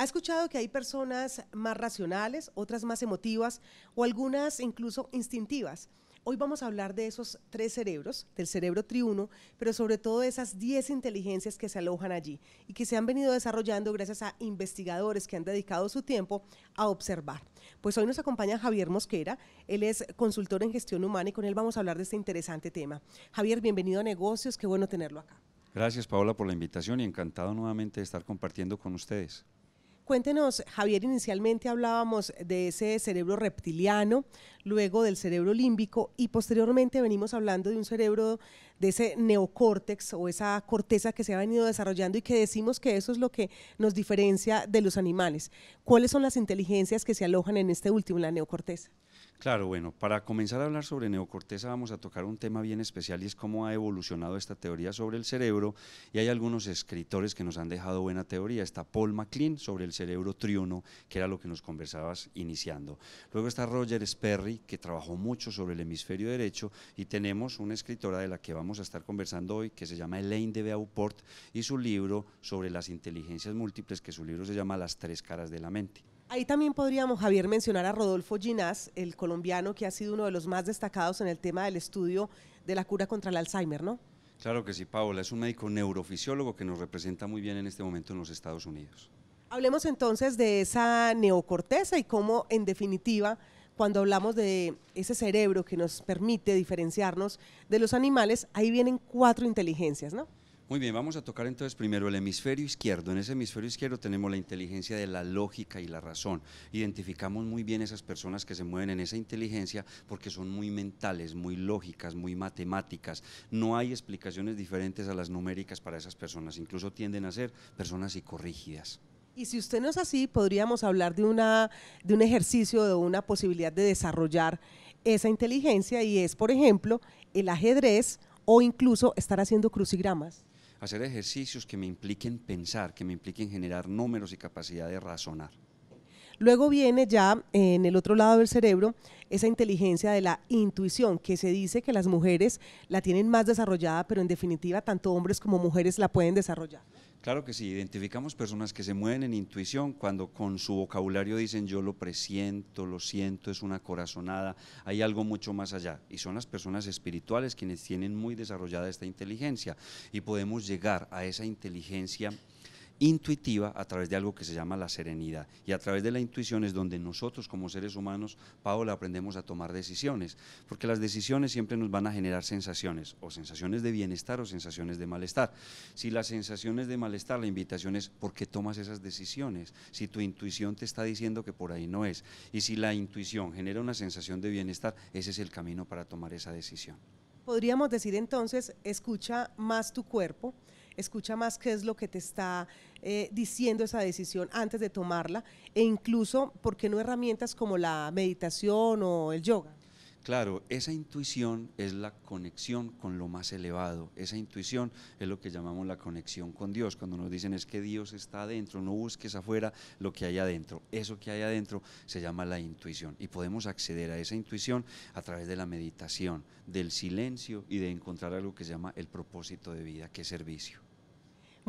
¿Ha escuchado que hay personas más racionales, otras más emotivas o algunas incluso instintivas? Hoy vamos a hablar de esos tres cerebros, del cerebro triuno, pero sobre todo de esas 10 inteligencias que se alojan allí y que se han venido desarrollando gracias a investigadores que han dedicado su tiempo a observar. Pues hoy nos acompaña Javier Mosquera, él es consultor en gestión humana y con él vamos a hablar de este interesante tema. Javier, bienvenido a Negocios, qué bueno tenerlo acá. Gracias Paola por la invitación y encantado nuevamente de estar compartiendo con ustedes. Cuéntenos, Javier, inicialmente hablábamos de ese cerebro reptiliano, luego del cerebro límbico y posteriormente venimos hablando de un cerebro de ese neocórtex o esa corteza que se ha venido desarrollando y que decimos que eso es lo que nos diferencia de los animales. ¿Cuáles son las inteligencias que se alojan en este último, la neocorteza? Claro, bueno, para comenzar a hablar sobre neocorteza vamos a tocar un tema bien especial y es cómo ha evolucionado esta teoría sobre el cerebro y hay algunos escritores que nos han dejado buena teoría. Está Paul MacLean sobre el cerebro triuno, que era lo que nos conversabas iniciando. Luego está Roger Sperry, que trabajó mucho sobre el hemisferio derecho y tenemos una escritora de la que vamos a estar conversando hoy que se llama Elaine de Beauport y su libro sobre las inteligencias múltiples, que su libro se llama Las tres caras de la mente. Ahí también podríamos, Javier, mencionar a Rodolfo Ginás, el colombiano que ha sido uno de los más destacados en el tema del estudio de la cura contra el Alzheimer, ¿no? Claro que sí, Paola. Es un médico neurofisiólogo que nos representa muy bien en este momento en los Estados Unidos. Hablemos entonces de esa neocorteza y cómo, en definitiva, cuando hablamos de ese cerebro que nos permite diferenciarnos de los animales, ahí vienen cuatro inteligencias, ¿no? Muy bien, vamos a tocar entonces primero el hemisferio izquierdo. En ese hemisferio izquierdo tenemos la inteligencia de la lógica y la razón. Identificamos muy bien esas personas que se mueven en esa inteligencia porque son muy mentales, muy lógicas, muy matemáticas. No hay explicaciones diferentes a las numéricas para esas personas. Incluso tienden a ser personas psicorrígidas. Y si usted no es así, podríamos hablar de, una, de un ejercicio, de una posibilidad de desarrollar esa inteligencia y es, por ejemplo, el ajedrez o incluso estar haciendo crucigramas hacer ejercicios que me impliquen pensar, que me impliquen generar números y capacidad de razonar. Luego viene ya en el otro lado del cerebro esa inteligencia de la intuición, que se dice que las mujeres la tienen más desarrollada, pero en definitiva tanto hombres como mujeres la pueden desarrollar. Claro que sí, identificamos personas que se mueven en intuición cuando con su vocabulario dicen yo lo presiento, lo siento, es una corazonada, hay algo mucho más allá. Y son las personas espirituales quienes tienen muy desarrollada esta inteligencia y podemos llegar a esa inteligencia intuitiva a través de algo que se llama la serenidad. Y a través de la intuición es donde nosotros como seres humanos, Paola, aprendemos a tomar decisiones, porque las decisiones siempre nos van a generar sensaciones, o sensaciones de bienestar o sensaciones de malestar. Si las sensaciones de malestar, la invitación es ¿por qué tomas esas decisiones? Si tu intuición te está diciendo que por ahí no es, y si la intuición genera una sensación de bienestar, ese es el camino para tomar esa decisión. Podríamos decir entonces, escucha más tu cuerpo, escucha más qué es lo que te está eh, diciendo esa decisión antes de tomarla e incluso, ¿por qué no herramientas como la meditación o el yoga? Claro, esa intuición es la conexión con lo más elevado. Esa intuición es lo que llamamos la conexión con Dios. Cuando nos dicen es que Dios está adentro, no busques afuera lo que hay adentro. Eso que hay adentro se llama la intuición. Y podemos acceder a esa intuición a través de la meditación, del silencio y de encontrar algo que se llama el propósito de vida, que es servicio.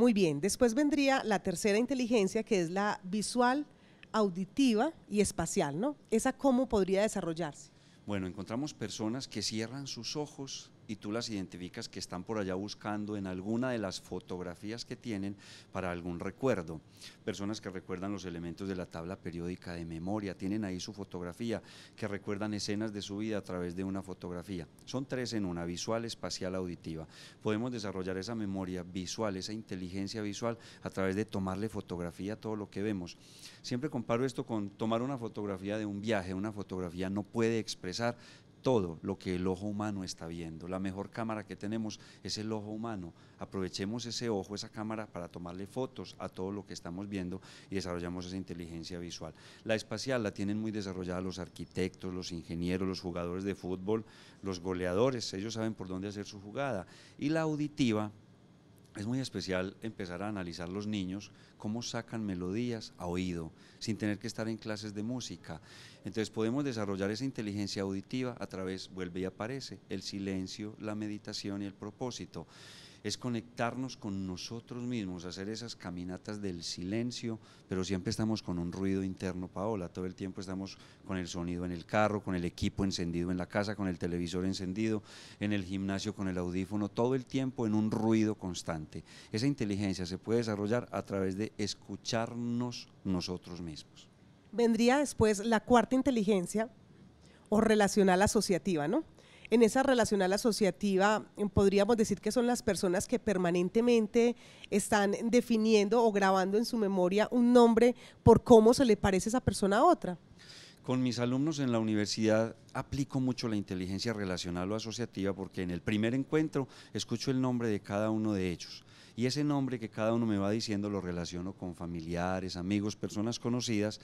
Muy bien, después vendría la tercera inteligencia que es la visual, auditiva y espacial, ¿no? ¿Esa cómo podría desarrollarse? Bueno, encontramos personas que cierran sus ojos y tú las identificas que están por allá buscando en alguna de las fotografías que tienen para algún recuerdo. Personas que recuerdan los elementos de la tabla periódica de memoria, tienen ahí su fotografía, que recuerdan escenas de su vida a través de una fotografía. Son tres en una, visual, espacial, auditiva. Podemos desarrollar esa memoria visual, esa inteligencia visual a través de tomarle fotografía a todo lo que vemos. Siempre comparo esto con tomar una fotografía de un viaje, una fotografía no puede expresar todo lo que el ojo humano está viendo. La mejor cámara que tenemos es el ojo humano. Aprovechemos ese ojo, esa cámara para tomarle fotos a todo lo que estamos viendo y desarrollamos esa inteligencia visual. La espacial la tienen muy desarrollada los arquitectos, los ingenieros, los jugadores de fútbol, los goleadores, ellos saben por dónde hacer su jugada. Y la auditiva es muy especial empezar a analizar los niños cómo sacan melodías a oído, sin tener que estar en clases de música. Entonces podemos desarrollar esa inteligencia auditiva a través, vuelve y aparece, el silencio, la meditación y el propósito. Es conectarnos con nosotros mismos, hacer esas caminatas del silencio, pero siempre estamos con un ruido interno, Paola, todo el tiempo estamos con el sonido en el carro, con el equipo encendido en la casa, con el televisor encendido, en el gimnasio con el audífono, todo el tiempo en un ruido constante. Esa inteligencia se puede desarrollar a través de escucharnos nosotros mismos. Vendría después la cuarta inteligencia o relacional asociativa, ¿no? En esa relacional asociativa eh, podríamos decir que son las personas que permanentemente están definiendo o grabando en su memoria un nombre por cómo se le parece esa persona a otra. Con mis alumnos en la universidad aplico mucho la inteligencia relacional o asociativa porque en el primer encuentro escucho el nombre de cada uno de ellos y ese nombre que cada uno me va diciendo lo relaciono con familiares, amigos, personas conocidas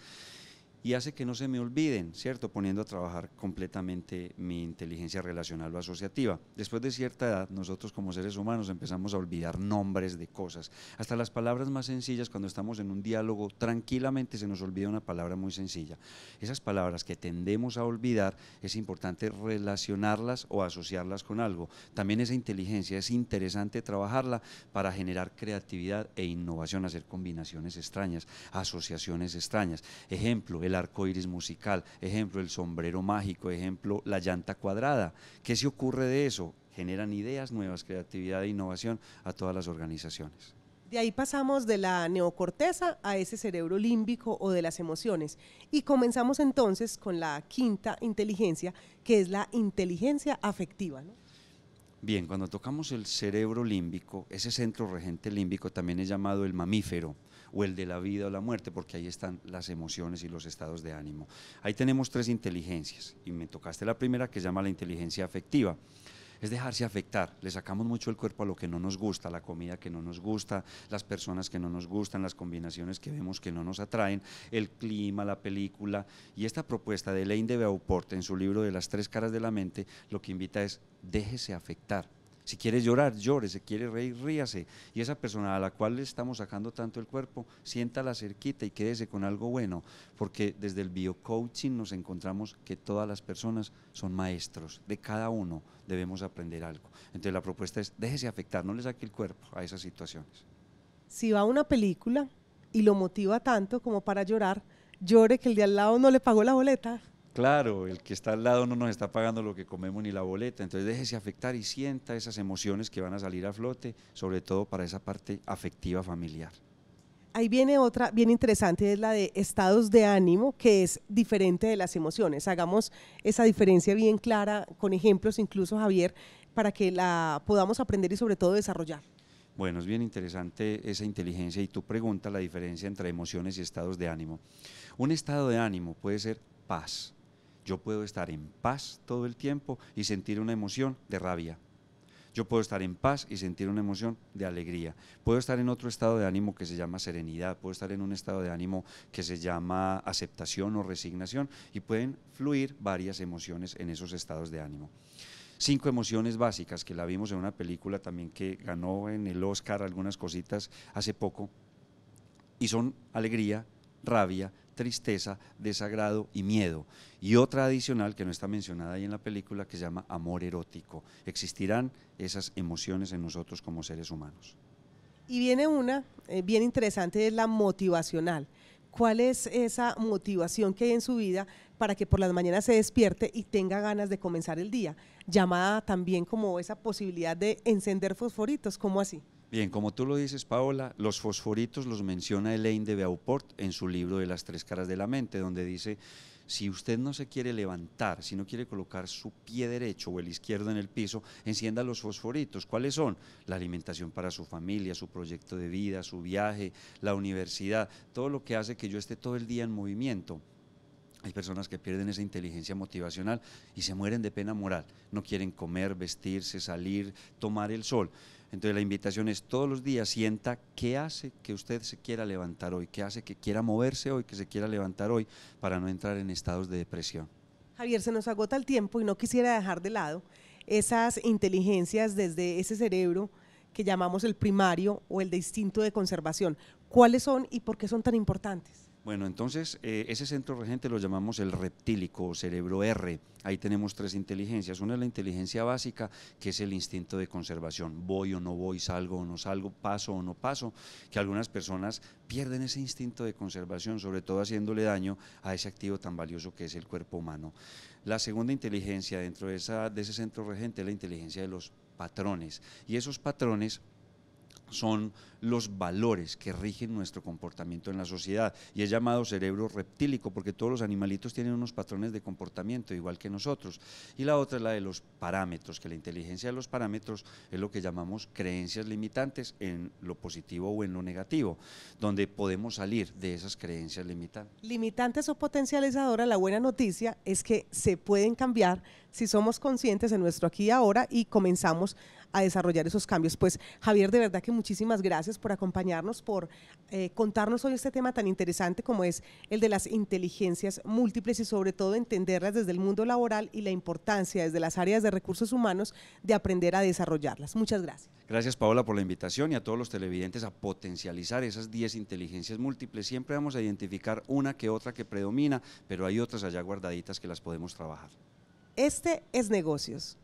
y hace que no se me olviden, ¿cierto? Poniendo a trabajar completamente mi inteligencia relacional o asociativa. Después de cierta edad, nosotros como seres humanos empezamos a olvidar nombres de cosas. Hasta las palabras más sencillas, cuando estamos en un diálogo, tranquilamente se nos olvida una palabra muy sencilla. Esas palabras que tendemos a olvidar, es importante relacionarlas o asociarlas con algo. También esa inteligencia es interesante trabajarla para generar creatividad e innovación, hacer combinaciones extrañas, asociaciones extrañas. Ejemplo, el arco iris musical, ejemplo, el sombrero mágico, ejemplo, la llanta cuadrada. ¿Qué se ocurre de eso? Generan ideas nuevas, creatividad e innovación a todas las organizaciones. De ahí pasamos de la neocorteza a ese cerebro límbico o de las emociones. Y comenzamos entonces con la quinta inteligencia, que es la inteligencia afectiva. Bien, cuando tocamos el cerebro límbico, ese centro regente límbico también es llamado el mamífero o el de la vida o la muerte, porque ahí están las emociones y los estados de ánimo. Ahí tenemos tres inteligencias y me tocaste la primera que se llama la inteligencia afectiva es dejarse afectar. Le sacamos mucho el cuerpo a lo que no nos gusta, la comida que no nos gusta, las personas que no nos gustan, las combinaciones que vemos que no nos atraen, el clima, la película. Y esta propuesta de Lane de Beauport en su libro de las tres caras de la mente lo que invita es déjese afectar. Si quiere llorar, llore, si quiere reír, ríase. Y esa persona a la cual le estamos sacando tanto el cuerpo, siéntala cerquita y quédese con algo bueno, porque desde el biocoaching nos encontramos que todas las personas son maestros, de cada uno debemos aprender algo. Entonces la propuesta es, déjese afectar, no le saque el cuerpo a esas situaciones. Si va a una película y lo motiva tanto como para llorar, llore que el de al lado no le pagó la boleta. Claro, el que está al lado no nos está pagando lo que comemos ni la boleta, entonces déjese afectar y sienta esas emociones que van a salir a flote, sobre todo para esa parte afectiva familiar. Ahí viene otra bien interesante, es la de estados de ánimo, que es diferente de las emociones. Hagamos esa diferencia bien clara, con ejemplos incluso, Javier, para que la podamos aprender y sobre todo desarrollar. Bueno, es bien interesante esa inteligencia y tú preguntas la diferencia entre emociones y estados de ánimo. Un estado de ánimo puede ser paz, yo puedo estar en paz todo el tiempo y sentir una emoción de rabia. Yo puedo estar en paz y sentir una emoción de alegría. Puedo estar en otro estado de ánimo que se llama serenidad, puedo estar en un estado de ánimo que se llama aceptación o resignación y pueden fluir varias emociones en esos estados de ánimo. Cinco emociones básicas que la vimos en una película también que ganó en el Oscar algunas cositas hace poco y son alegría, rabia, tristeza, desagrado y miedo. Y otra adicional que no está mencionada ahí en la película que se llama amor erótico. Existirán esas emociones en nosotros como seres humanos. Y viene una eh, bien interesante, es la motivacional. ¿Cuál es esa motivación que hay en su vida para que por las mañanas se despierte y tenga ganas de comenzar el día? Llamada también como esa posibilidad de encender fosforitos, ¿cómo así? Bien, como tú lo dices, Paola, los fosforitos los menciona Elaine de Beauport en su libro de las tres caras de la mente, donde dice, si usted no se quiere levantar, si no quiere colocar su pie derecho o el izquierdo en el piso, encienda los fosforitos. ¿Cuáles son? La alimentación para su familia, su proyecto de vida, su viaje, la universidad, todo lo que hace que yo esté todo el día en movimiento. Hay personas que pierden esa inteligencia motivacional y se mueren de pena moral. No quieren comer, vestirse, salir, tomar el sol. Entonces la invitación es todos los días sienta qué hace que usted se quiera levantar hoy, qué hace que quiera moverse hoy, que se quiera levantar hoy para no entrar en estados de depresión. Javier, se nos agota el tiempo y no quisiera dejar de lado esas inteligencias desde ese cerebro que llamamos el primario o el de instinto de conservación. ¿Cuáles son y por qué son tan importantes? Bueno, entonces eh, ese centro regente lo llamamos el reptílico o cerebro R. Ahí tenemos tres inteligencias. Una es la inteligencia básica, que es el instinto de conservación. Voy o no voy, salgo o no salgo, paso o no paso. Que algunas personas pierden ese instinto de conservación, sobre todo haciéndole daño a ese activo tan valioso que es el cuerpo humano. La segunda inteligencia dentro de, esa, de ese centro regente es la inteligencia de los patrones. Y esos patrones son los valores que rigen nuestro comportamiento en la sociedad. Y es llamado cerebro reptílico porque todos los animalitos tienen unos patrones de comportamiento igual que nosotros. Y la otra es la de los parámetros que la inteligencia de los parámetros es lo que llamamos creencias limitantes en lo positivo o en lo negativo donde podemos salir de esas creencias limitantes. Limitantes o potencializadoras la buena noticia es que se pueden cambiar si somos conscientes de nuestro aquí y ahora y comenzamos a desarrollar esos cambios. Pues Javier, de verdad que muchísimas gracias por acompañarnos, por eh, contarnos hoy este tema tan interesante como es el de las inteligencias múltiples y sobre todo entenderlas desde el mundo laboral y la importancia desde las áreas de recursos humanos de aprender a desarrollarlas. Muchas gracias. Gracias Paola por la invitación y a todos los televidentes a potencializar esas 10 inteligencias múltiples. Siempre vamos a identificar una que otra que predomina, pero hay otras allá guardaditas que las podemos trabajar. Este es negocios.